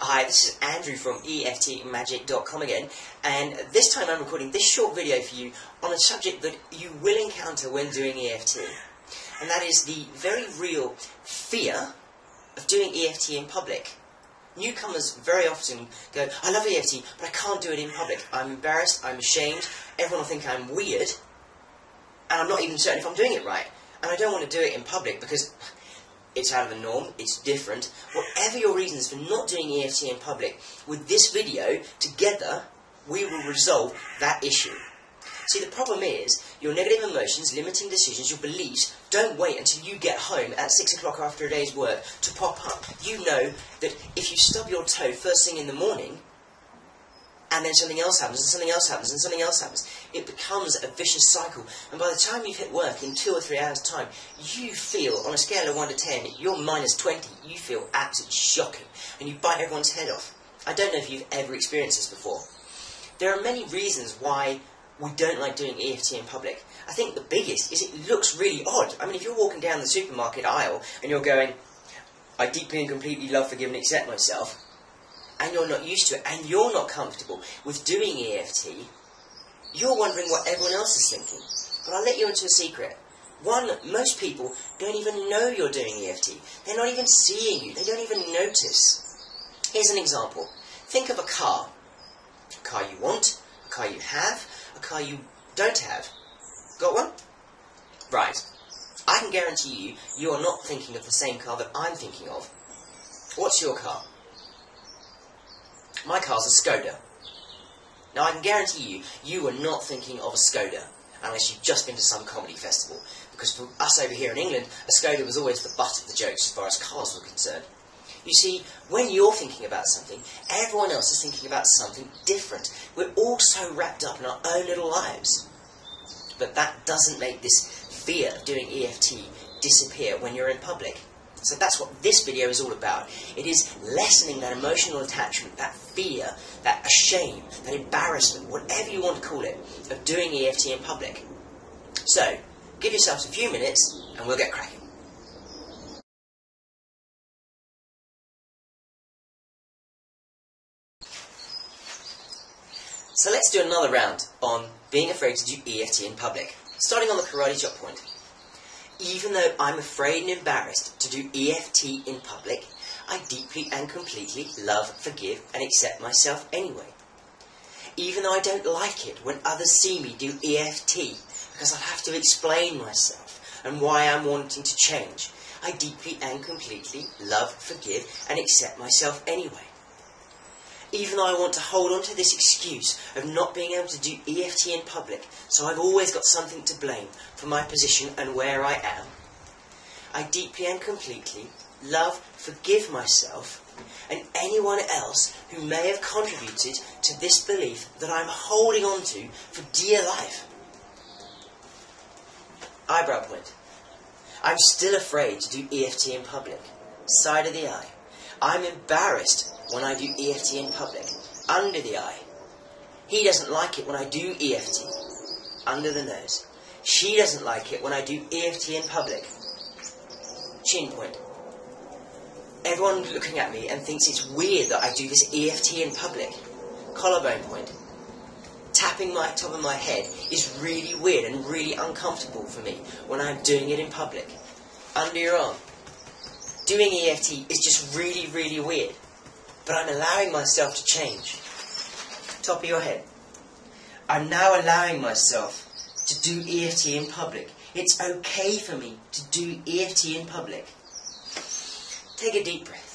Hi, this is Andrew from EFTMagic.com again, and this time I'm recording this short video for you on a subject that you will encounter when doing EFT, and that is the very real fear of doing EFT in public. Newcomers very often go, I love EFT, but I can't do it in public. I'm embarrassed, I'm ashamed, everyone will think I'm weird, and I'm not even certain if I'm doing it right. And I don't want to do it in public because it's out of the norm, it's different. Whatever your reasons for not doing EFT in public, with this video, together, we will resolve that issue. See, the problem is, your negative emotions, limiting decisions, your beliefs, don't wait until you get home at 6 o'clock after a day's work to pop up. You know that if you stub your toe first thing in the morning, and then something else happens, and something else happens, and something else happens. It becomes a vicious cycle. And by the time you've hit work in two or three hours' time, you feel, on a scale of 1 to 10, you're minus 20. You feel absolutely shocking. And you bite everyone's head off. I don't know if you've ever experienced this before. There are many reasons why we don't like doing EFT in public. I think the biggest is it looks really odd. I mean, if you're walking down the supermarket aisle and you're going, I deeply and completely love, forgive, and accept myself, and you're not used to it, and you're not comfortable with doing EFT, you're wondering what everyone else is thinking. But I'll let you into a secret. One, most people don't even know you're doing EFT. They're not even seeing you. They don't even notice. Here's an example. Think of a car. A car you want, a car you have, a car you don't have. Got one? Right. I can guarantee you, you are not thinking of the same car that I'm thinking of. What's your car? My car's a Skoda. Now I can guarantee you, you are not thinking of a Skoda unless you've just been to some comedy festival. Because for us over here in England, a Skoda was always the butt of the jokes as far as cars were concerned. You see, when you're thinking about something, everyone else is thinking about something different. We're all so wrapped up in our own little lives. But that doesn't make this fear of doing EFT disappear when you're in public. So that's what this video is all about. It is lessening that emotional attachment, that fear, that shame, that embarrassment, whatever you want to call it, of doing EFT in public. So, give yourselves a few minutes and we'll get cracking. So let's do another round on being afraid to do EFT in public. Starting on the karate chop point. Even though I'm afraid and embarrassed to do EFT in public, I deeply and completely love, forgive, and accept myself anyway. Even though I don't like it when others see me do EFT, because I'll have to explain myself and why I'm wanting to change, I deeply and completely love, forgive, and accept myself anyway. Even though I want to hold on to this excuse of not being able to do EFT in public, so I've always got something to blame for my position and where I am, I deeply and completely love, forgive myself, and anyone else who may have contributed to this belief that I'm holding on to for dear life. Eyebrow point. I'm still afraid to do EFT in public. Side of the eye. I'm embarrassed when I do EFT in public. Under the eye. He doesn't like it when I do EFT. Under the nose. She doesn't like it when I do EFT in public. Chin point. Everyone looking at me and thinks it's weird that I do this EFT in public. Collarbone point. Tapping my top of my head is really weird and really uncomfortable for me when I'm doing it in public. Under your arm. Doing EFT is just really, really weird. But I'm allowing myself to change. Top of your head. I'm now allowing myself to do EFT in public. It's okay for me to do EFT in public. Take a deep breath.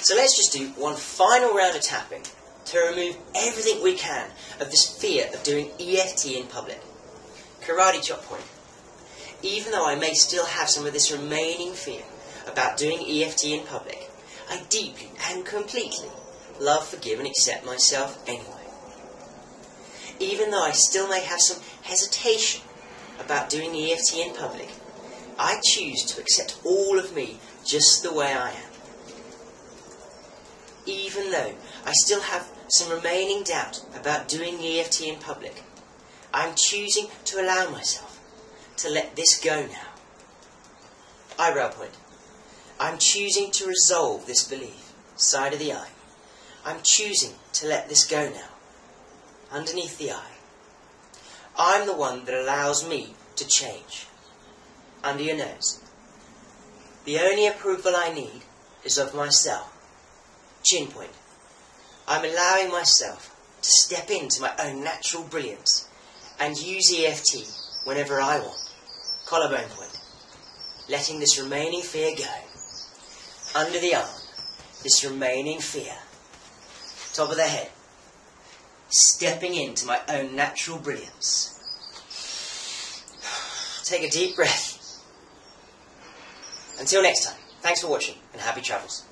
So let's just do one final round of tapping to remove everything we can of this fear of doing EFT in public. Karate chop point. Even though I may still have some of this remaining fear about doing EFT in public, I deeply and completely love, forgive, and accept myself anyway. Even though I still may have some hesitation about doing EFT in public, I choose to accept all of me just the way I am. Even though I still have some remaining doubt about doing EFT in public, I'm choosing to allow myself to let this go now. Eyebrow point. I'm choosing to resolve this belief. Side of the eye. I'm choosing to let this go now. Underneath the eye. I'm the one that allows me to change. Under your nose. The only approval I need is of myself. Chin point. I'm allowing myself to step into my own natural brilliance and use EFT whenever I want. Collarbone point. Letting this remaining fear go. Under the arm. This remaining fear. Top of the head. Stepping into my own natural brilliance. Take a deep breath. Until next time, thanks for watching and happy travels.